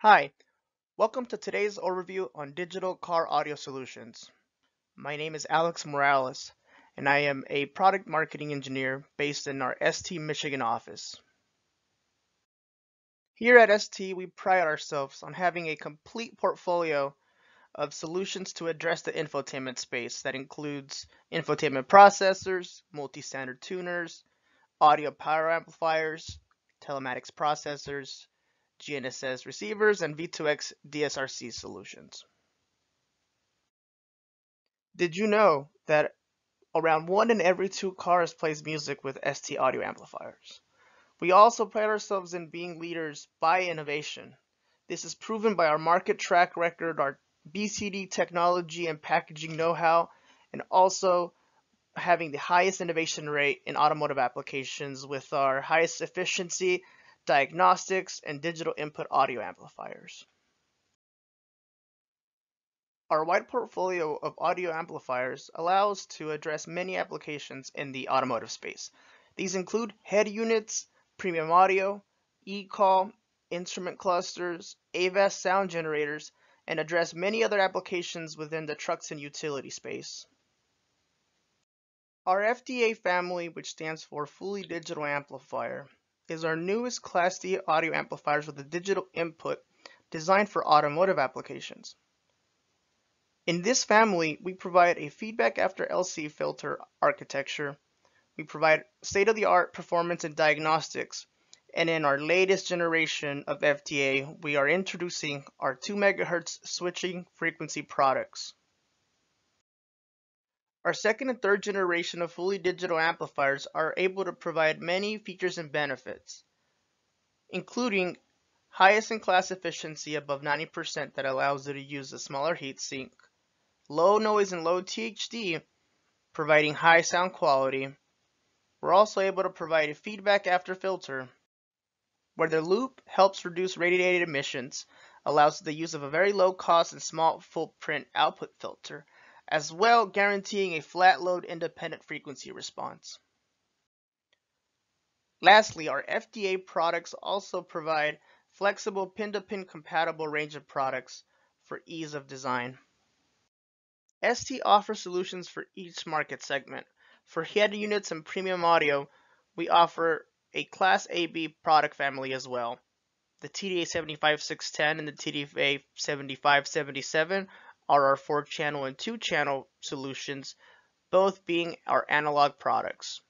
Hi, welcome to today's overview on digital car audio solutions. My name is Alex Morales, and I am a product marketing engineer based in our ST Michigan office. Here at ST, we pride ourselves on having a complete portfolio of solutions to address the infotainment space that includes infotainment processors, multi-standard tuners, audio power amplifiers, telematics processors, GNSS receivers, and V2X DSRC solutions. Did you know that around one in every two cars plays music with ST audio amplifiers? We also pride ourselves in being leaders by innovation. This is proven by our market track record, our BCD technology and packaging know-how, and also having the highest innovation rate in automotive applications with our highest efficiency diagnostics, and digital input audio amplifiers. Our wide portfolio of audio amplifiers allows to address many applications in the automotive space. These include head units, premium audio, e-call, instrument clusters, AVAS sound generators, and address many other applications within the trucks and utility space. Our FDA family, which stands for Fully Digital Amplifier, is our newest Class D audio amplifiers with a digital input designed for automotive applications. In this family, we provide a feedback after LC filter architecture. We provide state-of-the-art performance and diagnostics. And in our latest generation of FDA, we are introducing our 2 MHz switching frequency products. Our second and third generation of fully digital amplifiers are able to provide many features and benefits, including highest in class efficiency above 90% that allows you to use a smaller heatsink, low noise and low THD, providing high sound quality. We're also able to provide a feedback after filter, where the loop helps reduce radiated emissions, allows the use of a very low cost and small footprint output filter, as well guaranteeing a flat load independent frequency response. Lastly, our FDA products also provide flexible pin-to-pin -pin compatible range of products for ease of design. ST offers solutions for each market segment. For head units and premium audio, we offer a Class AB product family as well. The TDA 75610 and the TDA 7577 are our 4-channel and 2-channel solutions, both being our analog products.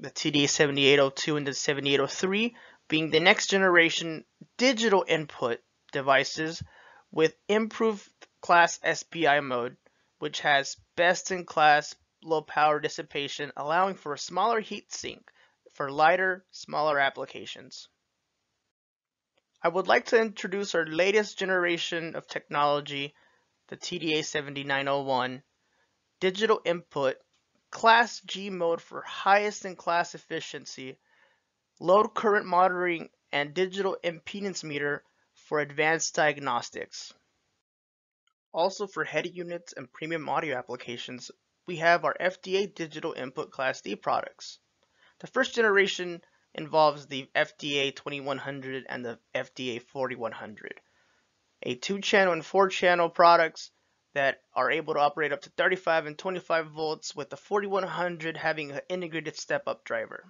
The TDA7802 and the 7803 being the next generation digital input devices with improved class SPI mode, which has best in class low power dissipation, allowing for a smaller heat sink for lighter, smaller applications. I would like to introduce our latest generation of technology, the TDA 7901, digital input, class G mode for highest in class efficiency, load current monitoring, and digital impedance meter for advanced diagnostics. Also for head units and premium audio applications, we have our FDA digital input class D products. The first generation involves the FDA 2100 and the FDA 4100. A two channel and four channel products that are able to operate up to 35 and 25 volts with the 4100 having an integrated step up driver.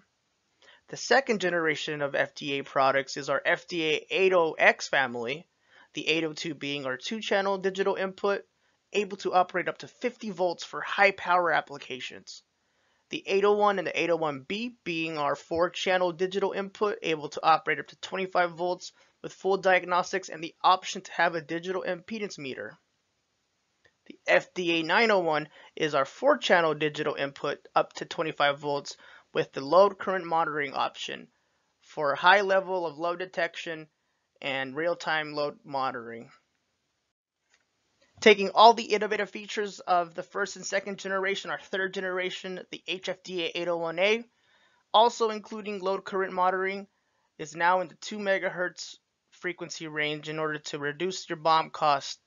The second generation of FDA products is our FDA 80X family, the 802 being our two channel digital input, able to operate up to 50 volts for high power applications the 801 and the 801B being our four channel digital input able to operate up to 25 volts with full diagnostics and the option to have a digital impedance meter. The FDA 901 is our four channel digital input up to 25 volts with the load current monitoring option for a high level of load detection and real-time load monitoring. Taking all the innovative features of the first and second generation, our third generation, the HFDA 801A, also including load current monitoring, is now in the 2 megahertz frequency range in order to reduce your BOM cost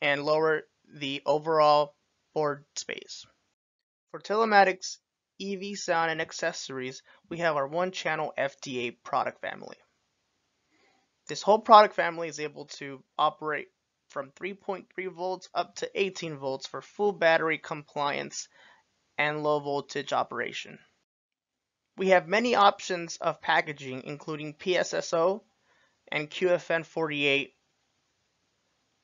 and lower the overall board space. For telematics, EV sound and accessories, we have our one channel FDA product family. This whole product family is able to operate from 3.3 volts up to 18 volts for full battery compliance and low voltage operation. We have many options of packaging including PSSO and QFN48.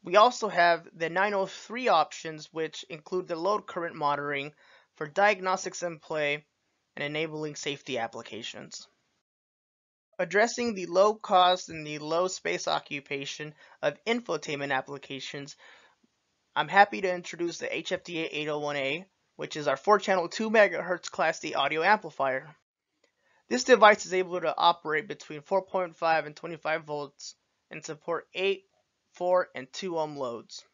We also have the 903 options which include the load current monitoring for diagnostics in play and enabling safety applications. Addressing the low cost and the low space occupation of infotainment applications, I'm happy to introduce the HFDA 801A, which is our 4-channel 2 MHz Class D audio amplifier. This device is able to operate between 4.5 and 25 volts and support 8, 4, and 2 ohm loads.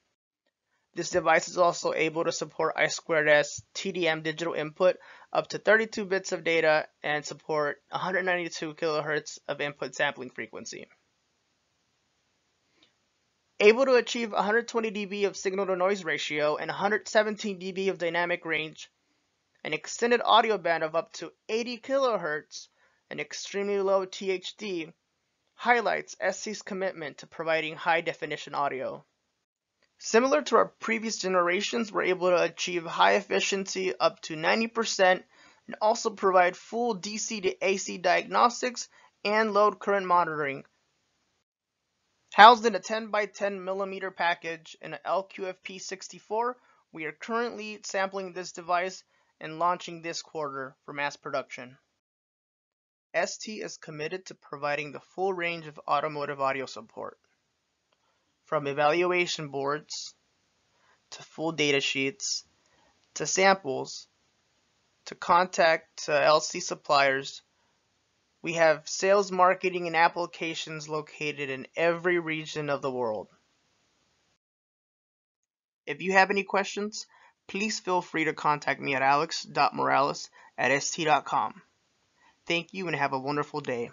This device is also able to support I2S TDM digital input up to 32 bits of data and support 192 kHz of input sampling frequency. Able to achieve 120 dB of signal to noise ratio and 117 dB of dynamic range, an extended audio band of up to 80 kHz, and extremely low THD highlights ST's commitment to providing high definition audio. Similar to our previous generations, we're able to achieve high efficiency up to 90% and also provide full DC to AC diagnostics and load current monitoring. Housed in a 10 by 10 millimeter package in an LQFP64, we are currently sampling this device and launching this quarter for mass production. ST is committed to providing the full range of automotive audio support from evaluation boards to full data sheets to samples to contact uh, to LC suppliers. We have sales, marketing, and applications located in every region of the world. If you have any questions, please feel free to contact me at alex.morales at st.com. Thank you and have a wonderful day.